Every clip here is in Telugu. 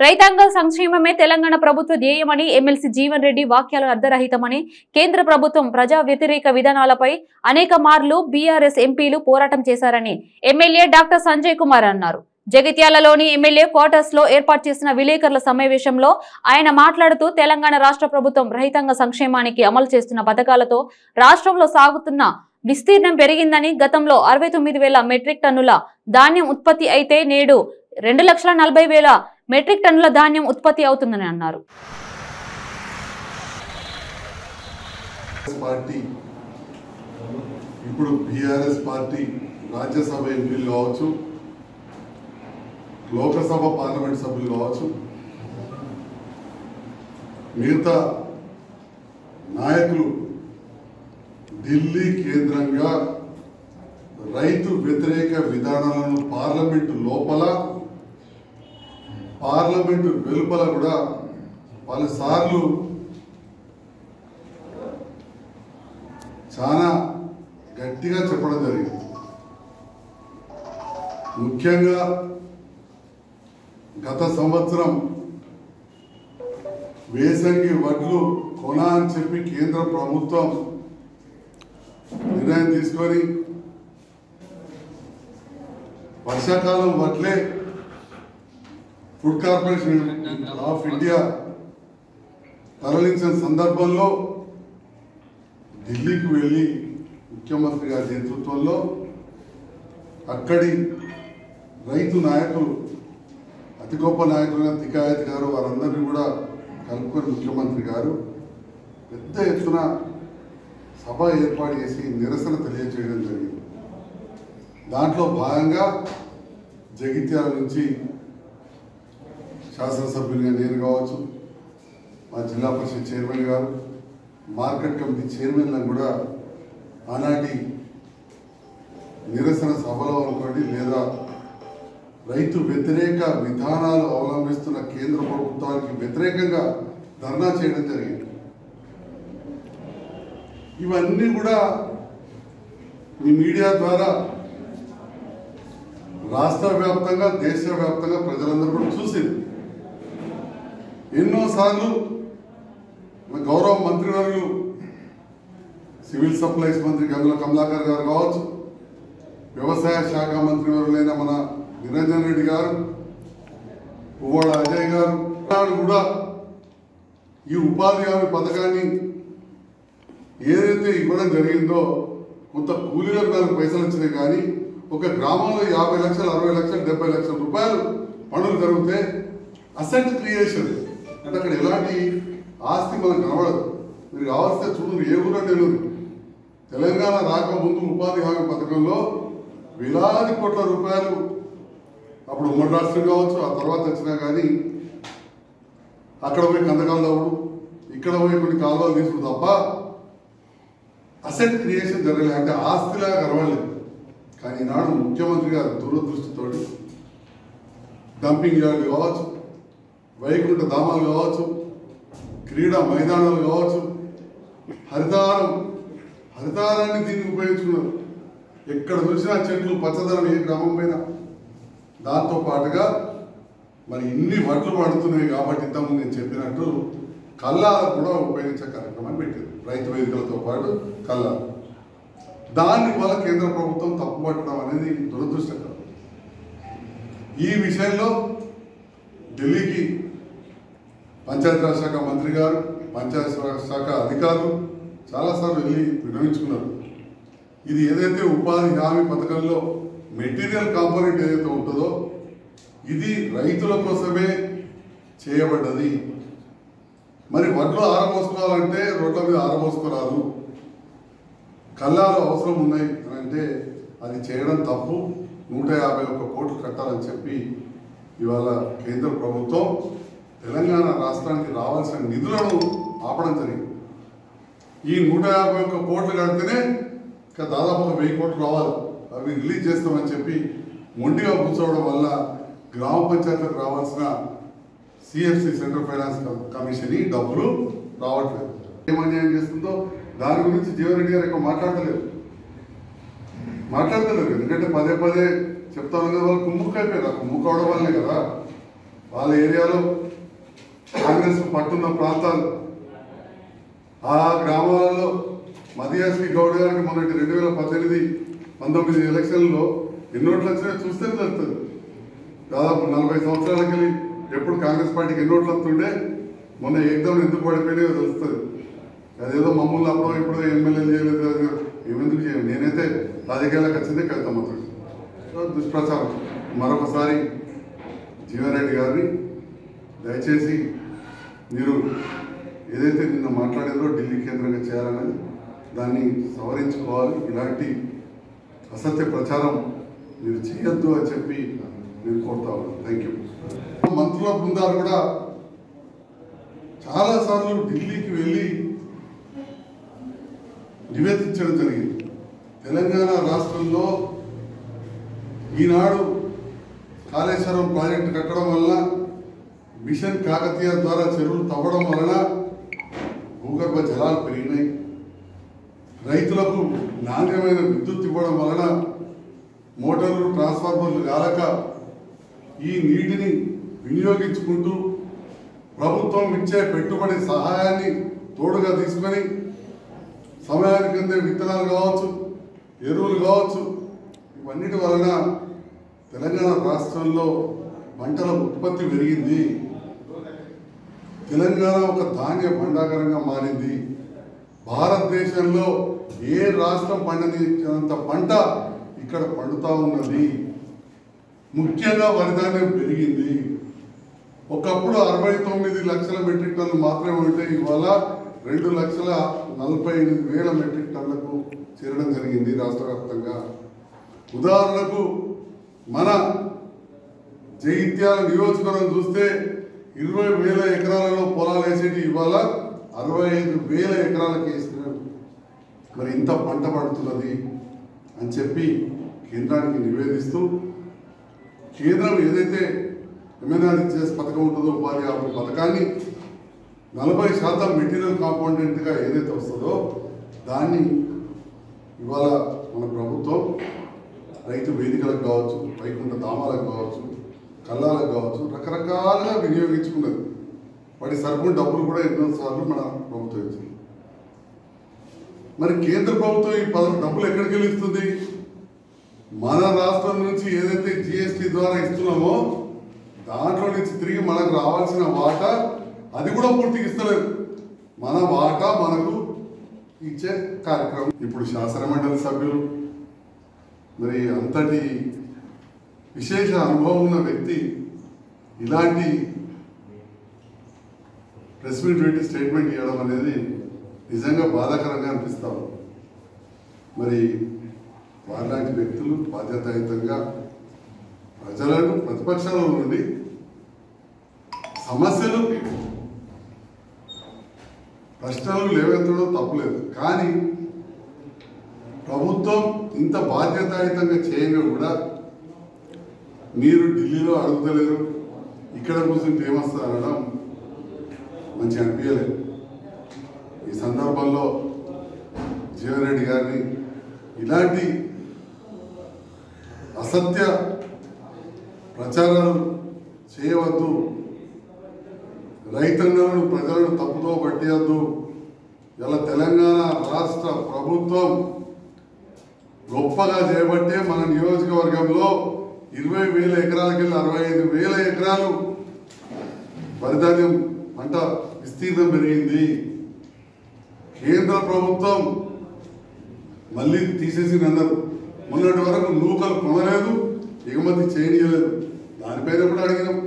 రైతాంగ సంక్షేమమే తెలంగాణ ప్రభుత్వ ధ్యేయమని ఎమ్మెల్సీ జీవన్ రెడ్డి వాక్యాలు అర్ధరహితమని కేంద్ర ప్రభుత్వం ప్రజా వ్యతిరేక విధానాలపై అనేక మార్లు బీఆర్ఎస్ ఎంపీలు పోరాటం చేశారని ఎమ్మెల్యే డాక్టర్ సంజయ్ కుమార్ అన్నారు. జగిత్యాలలోని ఎమ్మెల్యే క్వార్టర్స్లో ఏర్పాటు చేసిన విలేకరుల సమావేశంలో ఆయన మాట్లాడుతూ తెలంగాణ రాష్ట్ర ప్రభుత్వం రైతాంగ సంక్షేమానికి అమలు చేస్తున్న పథకాలతో రాష్ట్రంలో సాగుతున్న విస్తీర్ణం పెరిగిందని గతంలో అరవై తొమ్మిది వేల మెట్రిక్ టన్నుల ధాన్యం ఉత్పత్తి అయితే నేడు రెండు లక్షల నలభై వేల మెట్రిక్ టన్నుల ధాన్యం ఉత్పత్తి అవుతుందని అన్నారు. పార్టీ ఇప్పుడు బీఆర్ఎస్ పార్టీ రాజ్యసభ ఎంపీలు కావచ్చు లోకసభ పార్లమెంట్ సభ్యులు కావచ్చు మిగతా నాయకులు ఢిల్లీ కేంద్రంగా రైతు వ్యతిరేక విధానాలను పార్లమెంటు లోపల పార్లమెంటు వెలుపల కూడా పలుసార్లు చాలా గట్టిగా చెప్పడం జరిగింది. ముఖ్యంగా గత సంవత్సరం వేసంగి వడ్లు కొన అని చెప్పి కేంద్ర ప్రభుత్వం నిర్ణయం తీసుకొని వర్షాకాలం వడ్లే ఫుడ్ కార్పొరేషన్ ఆఫ్ ఇండియా తరలించిన సందర్భంలో ఢిల్లీకి వెళ్ళి ముఖ్యమంత్రి గారి నేతృత్వంలో అక్కడి రైతు నాయకులు అతి గొప్ప నాయకులుగా తికాయత్ గారు వారందరినీ కూడా కలుపుకొని ముఖ్యమంత్రి గారు పెద్ద ఎత్తున సభ ఏర్పాటు చేసి నిరసన తెలియజేయడం జరిగింది. దాంట్లో భాగంగా జగిత్యాల నుంచి శాసనసభ్యులుగా నేను కావచ్చు మా జిల్లా పరిషత్ చైర్మన్ గారు మార్కెట్ కమిటీ చైర్మన్లను కూడా ఆనాటి నిరసన సభలో అనుకోండి లేదా రైతు వ్యతిరేక విధానాలు అవలంబిస్తున్న కేంద్ర ప్రభుత్వానికి వ్యతిరేకంగా ధర్నా చేయడం జరిగింది. ఇవన్నీ కూడా ఈ మీడియా ద్వారా రాష్ట్ర వ్యాప్తంగా దేశవ్యాప్తంగా ప్రజలందరూ కూడా చూసింది. ఎన్నోసార్లు మన గౌరవ మంత్రివర్యులు సివిల్ సప్లైస్ మంత్రి గంగుల కమలాకర్ గారు కావచ్చు వ్యవసాయ శాఖ మంత్రివర్యులైన మన నిరంజన్ రెడ్డి గారు పువ్వాడ అజయ్ గారు కూడా ఈ ఉపాధి హామీ పథకాన్ని ఏదైతే ఇవ్వడం జరిగిందో కొంత కూలీలకు నాలుగు పైసలు వచ్చినాయి కానీ ఒక గ్రామంలో యాభై లక్షలు అరవై లక్షలు డెబ్బై లక్షల రూపాయలు పనులు జరిగితే అసెట్ క్రియేషన్. అంటే అక్కడ ఎలాంటి ఆస్తి మనకు కనబడదు. మీరు కావాల్సిన చూడండి ఏ ఊరో తెలియదు తెలంగాణ రాకముందు ఉపాధి హామీ పథకంలో వేలాది కోట్ల రూపాయలు అప్పుడు ఉమ్మడి రాష్ట్రం కావచ్చు ఆ తర్వాత వచ్చినా కానీ అక్కడ పోయి కందకాలు తవ్వడు ఇక్కడ పోయి కొన్ని కాలువలు తీసుడు తప్ప అసెట్ క్రియేషన్ జరగలేదు అంటే ఆస్తిలా కనబడలేదు. కానీ ఈనాడు ముఖ్యమంత్రి గారు దూరదృష్టితోటి డంపింగ్ యార్డ్ కావచ్చు వైకుంఠ ధామాలు కావచ్చు క్రీడా మైదానాలు కావచ్చు హరితారం హరితారాన్ని దీన్ని ఉపయోగించుకున్నారు. ఎక్కడ చూసినా చెట్లు పచ్చదనం ఏ గ్రామం పైన దాంతో పాటుగా మరి ఇన్ని వడ్లు పడుతున్నాయి కాబట్టి ఇంతకుముందు నేను చెప్పినట్టు కల్లాలు కూడా ఉపయోగించే కార్యక్రమాన్ని పెట్టారు. రైతు వేదికలతో పాటు కల్లాలు. దాన్ని వల్ల కేంద్ర ప్రభుత్వం తప్పుపట్టడం అనేది దురదృష్టకరం. ఈ విషయంలో ఢిల్లీకి పంచాయతీరాజ్ శాఖ మంత్రి గారు పంచాయతీరాజ్ శాఖ అధికారులు చాలాసార్లు వెళ్ళి వినవించుకున్నారు ఇది ఏదైతే ఉపాధి హామీ పథకంలో మెటీరియల్ కాంపోనెంట్ ఏదైతే ఉంటుందో ఇది రైతుల కోసమే చేయబడ్డది. మరి వడ్లు ఆరబోసుకోవాలంటే రోడ్ల మీద ఆరబోసుకోరాదు. కళ్ళాలు అవసరం ఉన్నాయి అని అంటే అది చేయడం తప్పు. నూట యాభై ఒక్క కోట్లు కట్టాలని చెప్పి ఇవాళ కేంద్ర ప్రభుత్వం తెలంగాణ రాష్ట్రానికి రావాల్సిన నిధులను ఆపడం జరిగింది. ఈ నూట యాభై ఒక్క కోట్లు కడితేనే ఇంకా దాదాపు ఒక వెయ్యి కోట్లు రావాలి. అవి రిలీజ్ చేస్తామని చెప్పి మొండిగా కూర్చోవడం వల్ల గ్రామ పంచాయతీలకు రావాల్సిన సిఎఫ్సి సెంట్రల్ ఫైనాన్స్ కమిషన్ డబ్బులు రావట్లేదు. ఏం అన్యాయం చేస్తుందో దాని గురించి జీవన్రెడ్డి గారు ఎక్కువ మాట్లాడతలేదు మాట్లాడతలేదు ఎందుకంటే పదే పదే చెప్తా కదా వాళ్ళు కుమ్ముక్ అయిపోయారు ఆ కుమ్ముక్ అవడం వల్లే కదా వాళ్ళ ఏరియాలో కాంగ్రెస్ పట్టున్న ప్రాంతాలు. ఆ గ్రామాలలో మదియాశ్రీ గౌడ్ గారికి మొన్నటి రెండు వేల పద్దెనిమిది పంతొమ్మిది ఎలక్షన్లో ఎన్నోట్లు వచ్చినాయో చూస్తే తెలుస్తుంది. దాదాపు నలభై సంవత్సరాలకి వెళ్ళి ఎప్పుడు కాంగ్రెస్ పార్టీకి ఎన్నోట్లు వస్తుంటే మొన్న ఏదో ఎందుకు పడిపోయినాయో తెలుస్తుంది. అదేదో మమ్మల్ని అప్పుడు ఇప్పుడు ఎమ్మెల్యేలు చేయలేదు ఏమెందుకు చేయాలి నేనైతే రాజకీయాలకు వచ్చిందే కవితమ్మతో దుష్ప్రచారం. మరొకసారి జీవారెడ్డి గారిని దయచేసి మీరు ఏదైతే నిన్న మాట్లాడిందో ఢిల్లీ కేంద్రంగా చేయాలన్నది దాన్ని సవరించుకోవాలి. ఇలాంటి అసత్య ప్రచారం మీరు చేయొద్దు అని చెప్పి నేను కోరుతా ఉన్నాను. థ్యాంక్ యూ మంత్రుల బృందాలు కూడా చాలాసార్లు ఢిల్లీకి వెళ్ళి నివేదించడం జరిగింది. తెలంగాణ రాష్ట్రంలో ఈనాడు కాళేశ్వరం ప్రాజెక్టు కట్టడం వల్ల మిషన్ కాకతీయ ద్వారా చెరువులు తవ్వడం వలన భూగర్భ జలాలు పెరిగినాయి. రైతులకు నాణ్యమైన విద్యుత్ ఇవ్వడం వలన మోటార్లు ట్రాన్స్ఫార్మర్లు కాలక ఈ నీటిని వినియోగించుకుంటూ ప్రభుత్వం ఇచ్చే పెట్టుబడి సహాయాన్ని తోడుగా తీసుకొని సమయానికి అందే విత్తనాలు కావచ్చు ఎరువులు కావచ్చు ఇవన్నిటి వలన తెలంగాణ రాష్ట్రంలో పంటల ఉత్పత్తి పెరిగింది. తెలంగాణ ఒక ధాన్య భండాగరంగా మారింది. భారతదేశంలో ఏ రాష్ట్రం పండించినంత పంట ఇక్కడ పండుతా ఉన్నది. ముఖ్యంగా వరిధాన్యం పెరిగింది. ఒకప్పుడు అరవై తొమ్మిది లక్షల మెట్రిక్ టన్నులు మాత్రమే ఉంటే ఇవాళ రెండు లక్షల నలభై ఎనిమిది వేల మెట్రిక్ టన్నులకు చేరడం జరిగింది రాష్ట్ర వ్యాప్తంగా. ఉదాహరణకు మన జగిత్యాల నియోజకవర్గం చూస్తే ఇరవై వేల ఎకరాలలో పొలాలు వేసేటి ఇవాళ అరవై ఐదు వేల ఎకరాలకు వేసినారు మరి ఇంత పంట పడుతున్నది అని చెప్పి కేంద్రానికి నివేదిస్తూ కేంద్రం ఏదైతే ఎంఎన్ఆర్జీఎస్ పథకం ఉంటుందో ఉపాధి హామీ పథకాన్ని నలభై శాతం మెటీరియల్ కాంపౌండెంట్గా ఏదైతే వస్తుందో దాన్ని ఇవాళ మన ప్రభుత్వం రైతు వేదికలకు కావచ్చు వైకుంఠ ధామాలకు కావచ్చు కళ్ళాలకు కావచ్చు రకరకాలుగా వినియోగించుకున్నది. వాటి సరుకులు డబ్బులు కూడా ఎన్నో సార్లు మన ప్రభుత్వం ఇచ్చింది. మరి కేంద్ర ప్రభుత్వం ఈ పద డబ్బులు ఎక్కడికి వెళ్ళిస్తుంది? మన రాష్ట్రం నుంచి ఏదైతే జిఎస్టి ద్వారా ఇస్తున్నామో దాంట్లో నుంచి తిరిగి మనకు రావాల్సిన వాటా అది కూడా పూర్తిగా ఇస్తలేదు. మన వాటా మనకు ఇచ్చే కార్యక్రమం. ఇప్పుడు శాసనమండలి సభ్యులు మరి అంతటి విశేష అనుభవం ఉన్న వ్యక్తి ఇలాంటి ప్రెస్ మీట్ పెట్టి స్టేట్మెంట్ ఇవ్వడం అనేది నిజంగా బాధాకరంగా అనిపిస్తాం మరి వారిలాంటి వ్యక్తులు బాధ్యతాయుతంగా ప్రజలను ప్రతిపక్షాల నుండి సమస్యలు ప్రశ్నలు లేవెత్తడం తప్పులేదు కానీ ప్రభుత్వం ఇంత బాధ్యతాయుతంగా చేయగా కూడా మీరు ఢిల్లీలో అడుగుతలేరు. ఇక్కడ కూర్చొని ఫేమస్ అనడం మంచి అనిపించలేదు. ఈ సందర్భంలో జీవన్రెడ్డి గారిని ఇలాంటి అసత్య ప్రచారాలు చేయవద్దు. రైతన్నలను ప్రజలను తప్పుతో పట్టేయద్దు. ఇలా తెలంగాణ రాష్ట్ర ప్రభుత్వం గొప్పగా చేపట్టే మన నియోజకవర్గంలో ఇరవై వేల ఎకరాలకెళ్ళి అరవై ఐదు వేల ఎకరాలు వరిధాన్యం పంట విస్తీర్ణం పెరిగింది. కేంద్ర ప్రభుత్వం మళ్ళీ తీసేసింది అందరు. మొన్నటి వరకు నూకలు కొనలేదు ఎగుమతి చేయలేదు దానిపైన కూడా అడిగినాం.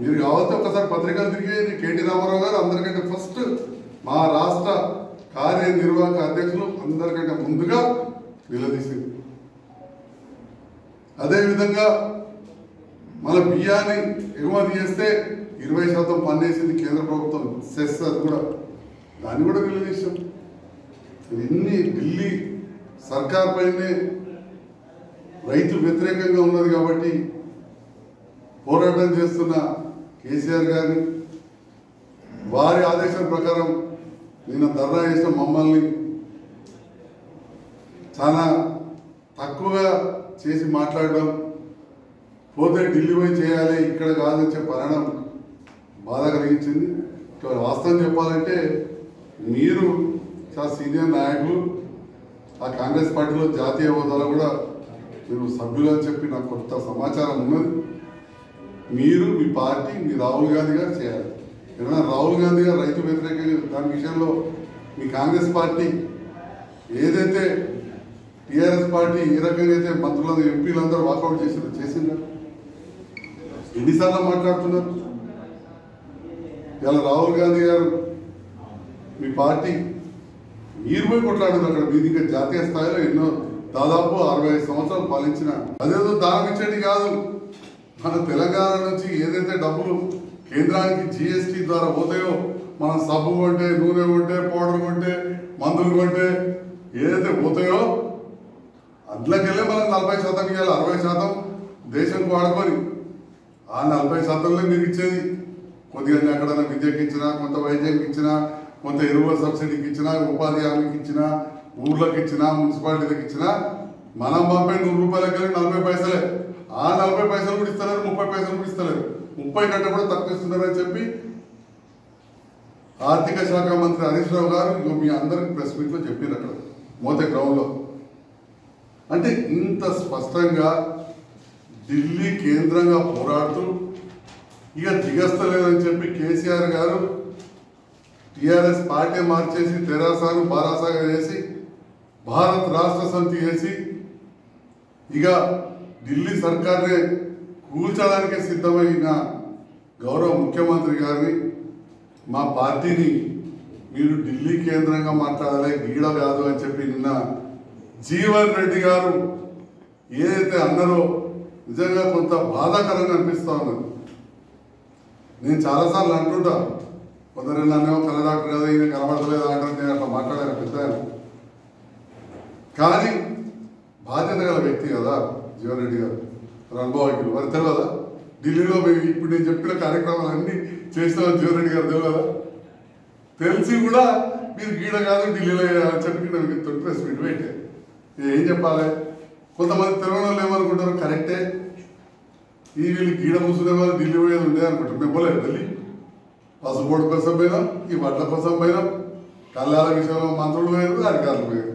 మీరు కావాల్సి ఒకసారి పత్రికలు తిరిగేది కేటీ రామారావు గారు అందరికంటే ఫస్ట్ మా రాష్ట్ర కార్యనిర్వాహక అధ్యక్షులు అందరికంటే ముందుగా నిలదీసింది. అదేవిధంగా మన బియ్యాన్ని ఎగుమతి చేస్తే ఇరవై శాతం పన్నేసింది కేంద్ర ప్రభుత్వం సెస్ అది కూడా. దాన్ని కూడా నిలదీశాం ఇన్ని ఢిల్లీ సర్కార్ పైనే రైతు వ్యతిరేకంగా ఉన్నది కాబట్టి పోరాటం చేస్తున్న కేసీఆర్ గారిని వారి ఆదేశం ప్రకారం నిన్న ధర్నా చేసిన మమ్మల్ని చాలా తక్కువగా చేసి మాట్లాడడం పోతే ఢిల్లీ పోయి చేయాలి ఇక్కడ కాదని చెప్పి అనడం బాధ కలిగించింది. ఇక వాస్తవం చెప్పాలంటే మీరు చాలా సీనియర్ నాయకులు ఆ కాంగ్రెస్ పార్టీలో జాతీయ హోదాలో కూడా మీరు సభ్యులు అని చెప్పి నాకు కొంత సమాచారం ఉన్నది. మీరు మీ పార్టీ మీ రాహుల్ గాంధీ గారు చేయాలి. ఏదైనా రాహుల్ గాంధీ గారు రైతు వ్యతిరేక దాని విషయంలో మీ కాంగ్రెస్ పార్టీ ఏదైతే టీఆర్ఎస్ పార్టీ ఈ రకంగా అయితే మంత్రులందరూ ఎంపీలందరూ వాకౌట్ చేసిన చేసిందా ఎన్నిసార్లు మాట్లాడుతున్నారు? ఇలా రాహుల్ గాంధీ గారు మీ పార్టీ మీరు పోయి కొట్లాడారు అక్కడ. మీది ఇంకా జాతీయ స్థాయిలో ఎన్నో దాదాపు అరవై ఐదు సంవత్సరాలు పాలించిన. అదేదో దానం ఇచ్చేది కాదు. మన తెలంగాణ నుంచి ఏదైతే డబ్బులు కేంద్రానికి జిఎస్టీ ద్వారా పోతాయో మనం సబ్బు కొంటే నూనె కొంటే పౌడర్ కొంటే మందులు కొంటే ఏదైతే పోతాయో అందులోకెళ్ళి మనం నలభై శాతం ఇవ్వాలి అరవై శాతం దేశం వాడుకొని. ఆ నలభై శాతంలో మీరు ఇచ్చేది కొద్దిగా ఎక్కడైనా విద్యకి ఇచ్చినా కొంత వైద్యానికి ఇచ్చినా కొంత ఎరువుల సబ్సిడీకి ఇచ్చినా ఉపాధి హామీకి ఇచ్చినా ఊర్లకు ఇచ్చినా మున్సిపాలిటీలకు ఇచ్చినా మనం పంపే నూరు రూపాయలకి వెళ్ళి నలభై పైసలే. ఆ నలభై పైసలు కూడా ఇస్తలేరు ముప్పై పైసలు కూడా ఇస్తలేరు. ముప్పై కంటే కూడా తప్పిస్తున్నారని చెప్పి ఆర్థిక శాఖ మంత్రి హరీష్ రావు గారు మీ అందరికి ప్రెస్ మీట్లో చెప్పారు అక్కడ మోతే గ్రౌండ్లో. అంటే ఇంత స్పష్టంగా ఢిల్లీ కేంద్రంగా పోరాడుతూ ఇక దిగస్తలేదని చెప్పి కేసీఆర్ గారు టీఆర్ఎస్ పార్టీ మార్చేసి తెరాసాను బారాసాగా చేసి భారత్ రాష్ట్ర సమితి చేసి ఇక ఢిల్లీ సర్కార్నే కూల్చడానికి సిద్ధమైన గౌరవ ముఖ్యమంత్రి గారిని మా పార్టీని మీరు ఢిల్లీ కేంద్రంగా మాట్లాడాలి గీడ కాదు అని చెప్పి నిన్న జీవన్ రెడ్డి గారు ఏదైతే అన్నారో నిజంగా కొంత బాధాకరంగా అనిపిస్తా ఉన్నది. నేను చాలాసార్లు అంటుంటా కొందరు నన్నేమో కళ డాక్టర్ కదా ఈయన కనబడతలేదు అంటారు నేను అట్లా మాట్లాడాను పెద్ద కానీ బాధ్యత గల వ్యక్తి కదా జీవన్ రెడ్డి గారు మరి అనుభవజ్ఞులు మరి తెలియదా? ఢిల్లీలో మేము ఇప్పుడు నేను చెప్పిన కార్యక్రమాలన్నీ చేసిన జీవన్ రెడ్డి గారు తెలియదా? తెలిసి కూడా మీరు గీడ కాదు ఢిల్లీలో అని చెప్పి నేను ప్రెస్ మీట్ పెట్టారు. ఏం చెప్పాలి? కొంతమంది తెలియని వాళ్ళు ఏమనుకుంటారు? కరెక్టే. ఈ వీళ్ళు గీడ ముసుకునే వాళ్ళు ఢిల్లీ పోయేది ఉండే అనుకుంటారు. మేము పోలేదు ఢిల్లీ. పసుపోటు కోసం పోయినాం ఈ బట్టల కోసం పోయినాం. కళ్ళాల విషయంలో మంత్రులు పోయారు అధికారులు పోయారు